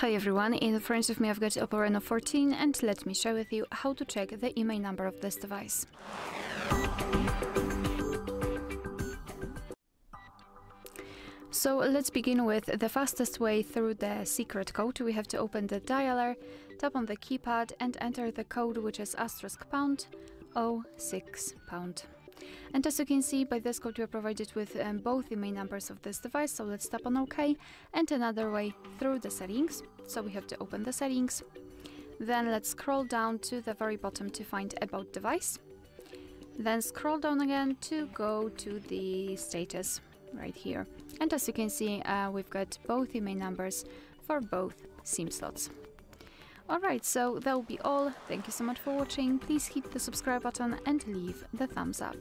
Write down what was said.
Hi everyone, in front of me I've got Oppo Reno 14 and let me share with you how to check the IMEI number of this device. So let's begin with the fastest way through the secret code. We have to open the dialer, tap on the keypad and enter the code which is asterisk pound 06 pound. And as you can see, by this code we are provided with um, both IMEI numbers of this device, so let's tap on OK, and another way through the settings. So we have to open the settings, then let's scroll down to the very bottom to find About Device. Then scroll down again to go to the status right here. And as you can see, uh, we've got both IMEI numbers for both SIM slots. Alright, so that will be all. Thank you so much for watching. Please hit the subscribe button and leave the thumbs up.